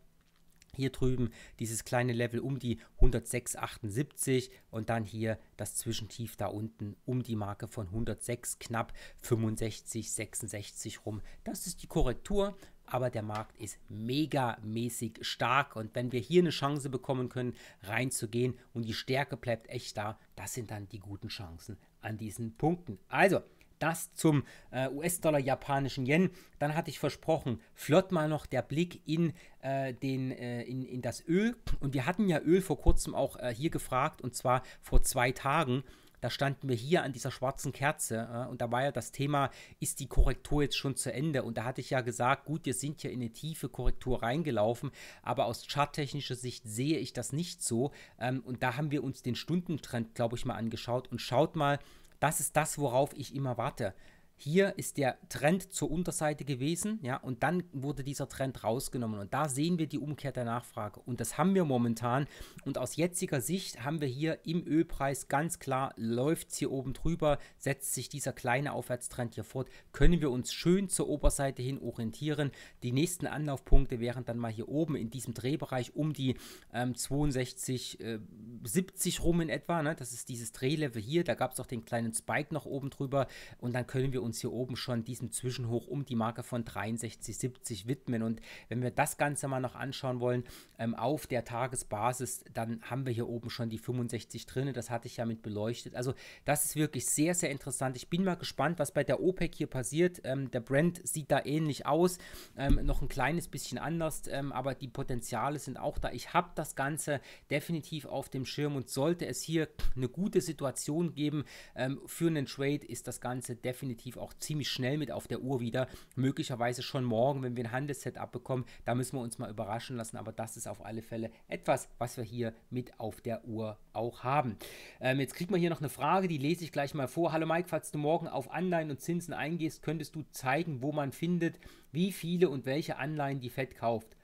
hier drüben dieses kleine Level um die 106,78 und dann hier das Zwischentief da unten um die Marke von 106, knapp 65, 66 rum. Das ist die Korrektur, aber der Markt ist megamäßig stark und wenn wir hier eine Chance bekommen können, reinzugehen und die Stärke bleibt echt da, das sind dann die guten Chancen an diesen Punkten. Also, das zum äh, US-Dollar, japanischen Yen. Dann hatte ich versprochen, flott mal noch der Blick in, äh, den, äh, in, in das Öl. Und wir hatten ja Öl vor kurzem auch äh, hier gefragt, und zwar vor zwei Tagen. Da standen wir hier an dieser schwarzen Kerze äh, und da war ja das Thema, ist die Korrektur jetzt schon zu Ende? Und da hatte ich ja gesagt, gut, wir sind ja in eine tiefe Korrektur reingelaufen, aber aus charttechnischer Sicht sehe ich das nicht so. Ähm, und da haben wir uns den Stundentrend, glaube ich, mal angeschaut und schaut mal, das ist das, worauf ich immer warte. Hier ist der Trend zur Unterseite gewesen, ja, und dann wurde dieser Trend rausgenommen. Und da sehen wir die Umkehr der Nachfrage. Und das haben wir momentan. Und aus jetziger Sicht haben wir hier im Ölpreis ganz klar, läuft es hier oben drüber, setzt sich dieser kleine Aufwärtstrend hier fort, können wir uns schön zur Oberseite hin orientieren. Die nächsten Anlaufpunkte wären dann mal hier oben in diesem Drehbereich um die ähm, 62, äh, 70 rum in etwa. Ne? Das ist dieses Drehlevel hier. Da gab es auch den kleinen Spike noch oben drüber. Und dann können wir uns hier oben schon diesem Zwischenhoch um die Marke von 63,70 widmen. Und wenn wir das Ganze mal noch anschauen wollen, ähm, auf der Tagesbasis, dann haben wir hier oben schon die 65 drin. Das hatte ich ja mit beleuchtet. Also das ist wirklich sehr, sehr interessant. Ich bin mal gespannt, was bei der OPEC hier passiert. Ähm, der Brand sieht da ähnlich aus, ähm, noch ein kleines bisschen anders, ähm, aber die Potenziale sind auch da. Ich habe das Ganze definitiv auf dem Schirm und sollte es hier eine gute Situation geben ähm, für einen Trade, ist das Ganze definitiv auch ziemlich schnell mit auf der Uhr wieder. Möglicherweise schon morgen, wenn wir ein Handelssetup bekommen. Da müssen wir uns mal überraschen lassen. Aber das ist auf alle Fälle etwas, was wir hier mit auf der Uhr auch haben. Ähm, jetzt kriegt man hier noch eine Frage, die lese ich gleich mal vor. Hallo Mike, falls du morgen auf Anleihen und Zinsen eingehst, könntest du zeigen, wo man findet, wie viele und welche Anleihen die FED kauft.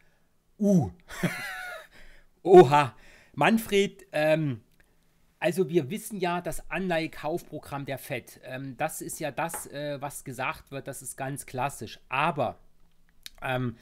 Uh. Oha, Manfred, ähm, also wir wissen ja, das Anleihekaufprogramm der FED, ähm, das ist ja das, äh, was gesagt wird, das ist ganz klassisch. Aber ähm,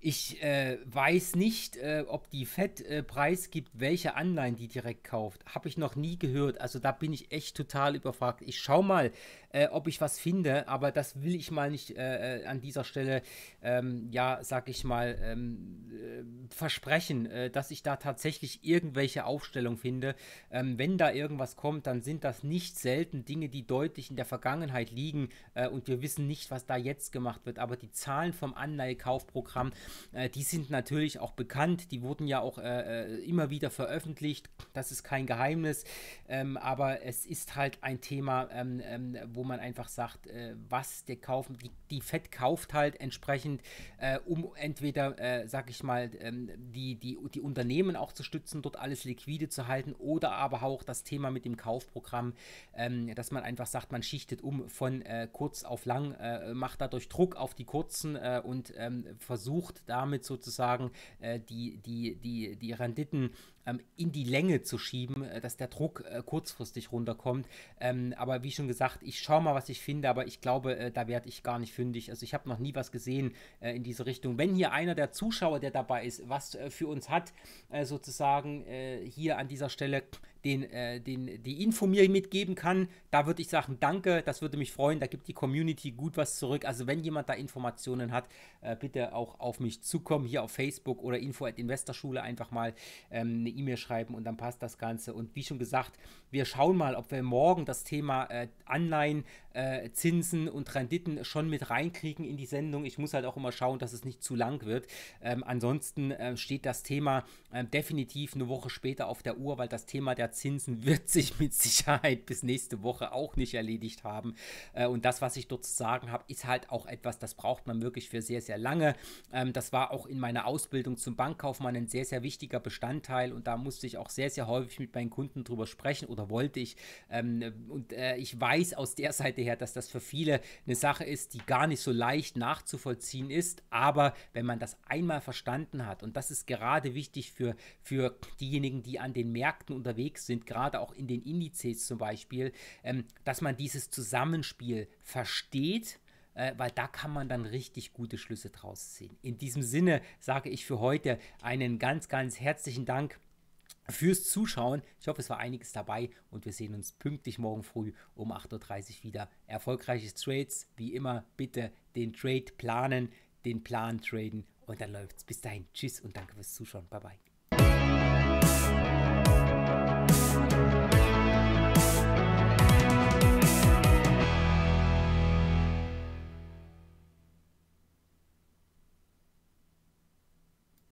ich äh, weiß nicht, äh, ob die FED äh, preisgibt, welche Anleihen die direkt kauft. Habe ich noch nie gehört. Also da bin ich echt total überfragt. Ich schaue mal, äh, ob ich was finde, aber das will ich mal nicht äh, äh, an dieser Stelle, ähm, ja, sag ich mal, ähm, versprechen, dass ich da tatsächlich irgendwelche Aufstellung finde. Ähm, wenn da irgendwas kommt, dann sind das nicht selten Dinge, die deutlich in der Vergangenheit liegen und wir wissen nicht, was da jetzt gemacht wird. Aber die Zahlen vom Anleihekaufprogramm, äh, die sind natürlich auch bekannt, die wurden ja auch äh, äh, immer wieder veröffentlicht, das ist kein Geheimnis, ähm, aber es ist halt ein Thema, ähm, ähm, wo man einfach sagt, äh, was der kaufen, die, die FED kauft halt entsprechend, äh, um entweder, äh, sag ich mal, ähm, die, die, die Unternehmen auch zu stützen, dort alles liquide zu halten oder aber auch das Thema mit dem Kaufprogramm, ähm, dass man einfach sagt, man schichtet um von kurz auf lang, macht dadurch Druck auf die kurzen und ähm, versucht damit sozusagen äh, die, die, die, die Renditen ähm, in die Länge zu schieben, äh, dass der Druck äh, kurzfristig runterkommt. Ähm, aber wie schon gesagt, ich schaue mal, was ich finde, aber ich glaube, äh, da werde ich gar nicht fündig. Also ich habe noch nie was gesehen äh, in diese Richtung. Wenn hier einer der Zuschauer, der dabei ist, was äh, für uns hat, äh, sozusagen hier an dieser Stelle den, äh, den, die Info mir mitgeben kann, da würde ich sagen, danke, das würde mich freuen, da gibt die Community gut was zurück. Also wenn jemand da Informationen hat, äh, bitte auch auf mich zukommen, hier auf Facebook oder info at Investorschule einfach mal ähm, eine E-Mail schreiben und dann passt das Ganze. Und wie schon gesagt, wir schauen mal, ob wir morgen das Thema äh, Anleihen, äh, Zinsen und Renditen schon mit reinkriegen in die Sendung. Ich muss halt auch immer schauen, dass es nicht zu lang wird. Ähm, ansonsten äh, steht das Thema ähm, definitiv eine Woche später auf der Uhr, weil das Thema der Zinsen wird sich mit Sicherheit bis nächste Woche auch nicht erledigt haben. Äh, und das, was ich dort zu sagen habe, ist halt auch etwas, das braucht man wirklich für sehr, sehr lange. Ähm, das war auch in meiner Ausbildung zum Bankkaufmann ein sehr, sehr wichtiger Bestandteil und da musste ich auch sehr, sehr häufig mit meinen Kunden drüber sprechen oder wollte ich. Ähm, und äh, ich weiß aus der Seite her, dass das für viele eine Sache ist, die gar nicht so leicht nachzuvollziehen ist. Aber wenn man das einmal verstanden hat, und das ist gerade wichtig für, für diejenigen, die an den Märkten unterwegs sind, gerade auch in den Indizes zum Beispiel, ähm, dass man dieses Zusammenspiel versteht äh, weil da kann man dann richtig gute Schlüsse draus ziehen. In diesem Sinne sage ich für heute einen ganz, ganz herzlichen Dank fürs Zuschauen. Ich hoffe, es war einiges dabei und wir sehen uns pünktlich morgen früh um 8.30 Uhr wieder. Erfolgreiches Trades, wie immer, bitte den Trade planen, den Plan traden und dann läuft's. Bis dahin, tschüss und danke fürs Zuschauen. Bye bye.